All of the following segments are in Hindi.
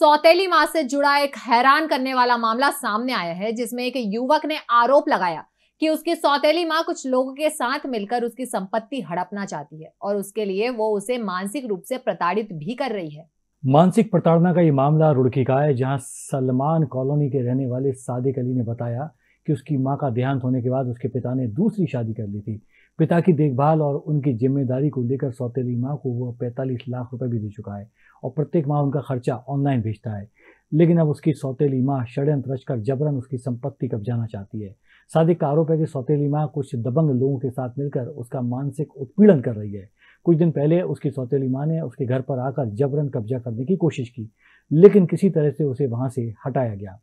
सौतेली माँ से जुड़ा एक हैरान करने वाला मामला सामने आया है, जिसमें एक युवक ने आरोप लगाया कि उसकी सौतेली माँ कुछ लोगों के साथ मिलकर उसकी संपत्ति हड़पना चाहती है और उसके लिए वो उसे मानसिक रूप से प्रताड़ित भी कर रही है। मानसिक प्रताड़ना का ये मामला रुड़की का है, जहाँ सलमान कॉलोनी के रहने वाले सादिक अली ने बताया कि उसकी माँ का देहांत होने के बाद उसके पिता ने दूसरी शादी कर ली थी। पिता की देखभाल और उनकी ज़िम्मेदारी को लेकर सौतेली माँ को वह पैंतालीस लाख रुपए भी दे चुका है और प्रत्येक माह उनका खर्चा ऑनलाइन भेजता है। लेकिन अब उसकी सौतेली माँ षड्यंत्र रचकर जबरन उसकी संपत्ति कब्जाना चाहती है। सादिक का आरोप है कि सौतेली माँ कुछ दबंग लोगों के साथ मिलकर उसका मानसिक उत्पीड़न कर रही है। कुछ दिन पहले उसकी सौतेली माँ ने उसके घर पर आकर जबरन कब्जा करने की कोशिश की, लेकिन किसी तरह से उसे वहाँ से हटाया गया।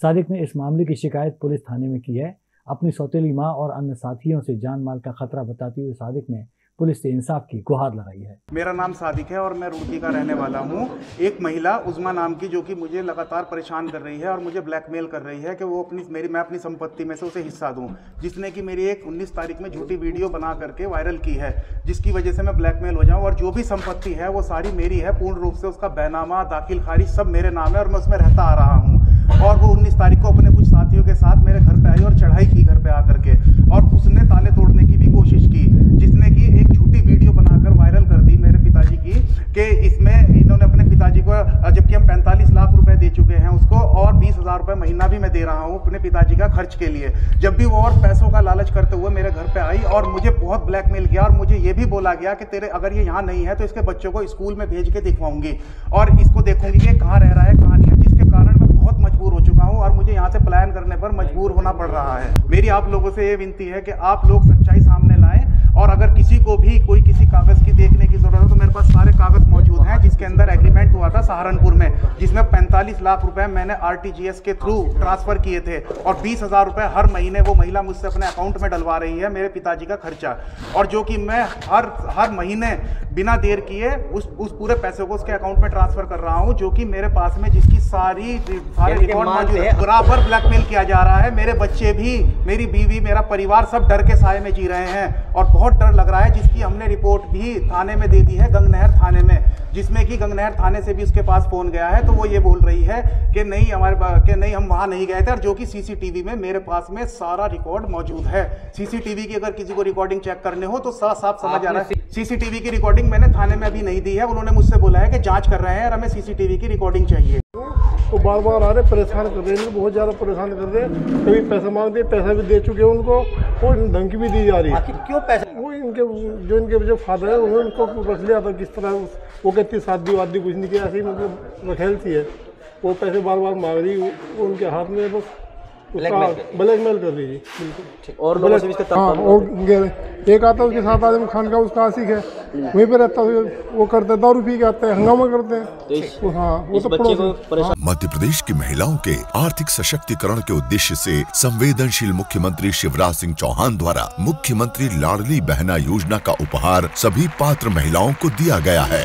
सादिक ने इस मामले की शिकायत पुलिस थाने में की है। अपनी सौतेली माँ और अन्य साथियों से जान माल का खतरा बताते हुए सादिक ने पुलिस से इंसाफ की गुहार लगाई है। मेरा नाम सादिक है और मैं रुड़की का रहने वाला हूँ। एक महिला, उजमा नाम की, जो कि मुझे लगातार परेशान कर रही है और मुझे ब्लैकमेल कर रही है कि वो अपनी, मेरी, मैं अपनी संपत्ति में से उसे हिस्सा दूँ, जिसने कि मेरी एक 19 तारीख में झूठी वीडियो बना करके वायरल की है, जिसकी वजह से मैं ब्लैकमेल हो जाऊँ और जो भी संपत्ति है, वो सारी मेरी है, पूर्ण रूप से उसका बैनामा दाखिल खारिज सब मेरे नाम है और मैं उसमें रहता आ रहा हूँ। और वो उन्नीस तारीख को अपने कुछ साथियों के साथ मेरे घर पे आई और चढ़ाई की घर पे आकर के। और उसने ताले तोड़ने की भी कोशिश की, जिसने की एक झूठी वीडियो बनाकर वायरल कर दी मेरे पिताजी की, कि इसमें इन्होंने अपने पिताजी को, जबकि हम पैंतालीस लाख रुपए दे चुके हैं उसको, और बीस हज़ार रुपए महीना भी मैं दे रहा हूँ अपने पिताजी का खर्च के लिए। जब भी वो और पैसों का लालच करते हुए मेरे घर पे आई और मुझे बहुत ब्लैकमेल किया और मुझे ये भी बोला गया कि तेरे अगर ये यहाँ नहीं है तो इसके बच्चों को स्कूल में भेज के दिखवाऊँगी। और इसको देखूँगी कि कहाँ रह रहा है, कहाँ नहीं है। बहुत मजबूर हो चुका हूँ और मुझे यहाँ से प्लान करने पर मजबूर होना पड़ रहा है। मेरी आप लोगों से ये विनती है कि आप लोग सच्चाई सामने लाएँ और अगर किसी को भी कोई किसी कागज़ की देखने की ज़रूरत है तो मेरे पास सारे कागज़ मौजूद हैं जिसके अंदर एग्रीमेंट हुआ था सहारनपुर जिसमें 45 लाख रुपए मैंने आरटीजीएस के थ्रू ट्रांसफ़र किए थे और बीस हज़ार रुपए हर महीने वो महिला मुझसे अपने अकाउंट में डलवा रही है मेरे पिताजी का खर्चा। और जो कि मैं हर हर महीने बिना देर किए उस उस पूरे पैसे को उसके अकाउंट में ट्रांसफ़र कर रहा हूँ जो कि मेरे पास में जिसकी सारी सारे रिकॉर्ड मौजूद है। बराबर ब्लैकमेल किया जा रहा है। मेरे बच्चे भी मेरी बीवी मेरा परिवार सब डर के साय में जी रहे हैं और बहुत डर लग रहा है जिसकी हमने रिपोर्ट भी थाने में दे दी है गंगनहर थाने में जिसमें कि गंगनहर थाने से भी उसके पास फ़ोन गया है। तो वो ये बोल रही है कि नहीं हमारे कि नहीं हम वहाँ नहीं गए थे और जो कि सीसीटीवी में मेरे पास में सारा रिकॉर्ड मौजूद है। सीसीटीवी की अगर किसी को रिकॉर्डिंग चेक करने हो तो साफ़ साफ़ समझ आ रहा है। सीसीटीवी की रिकॉर्डिंग मैंने थाने में अभी नहीं दी है। उन्होंने मुझसे बोला है कि जाँच कर रहे हैं और हमें सीसीटीवी की रिकॉर्डिंग चाहिए। वो बार बार आ रहे परेशान कर रहे हैं। बहुत ज़्यादा परेशान कर रहे हैं। कभी पैसा मांगते पैसा भी दे चुके हैं उनको। और धमकी भी दी जा रही है। क्यों पैसा इनके जो इनके जो फादर है, उन्होंने उनको रख लिया था किस तरह वो कहती शादी वादी कुछ नहीं किया, ऐसे ही मतलब रखेल थी है। वो पैसे बार बार मांग रही उनके हाथ में बस। ब्लैकमेल कर रही है और ब्लैक हाँ और एक आता है उसके साथ आज़म खान का उसका आशिक है। वहीं पे रहता है वो करते दारू पी के आते हैं हंगामा करते हैं। तो हाँ वो तो मध्य प्रदेश की महिलाओं के आर्थिक सशक्तिकरण के उद्देश्य से संवेदनशील मुख्यमंत्री शिवराज सिंह चौहान द्वारा मुख्यमंत्री लाडली बहना योजना का उपहार सभी पात्र महिलाओं को दिया गया है।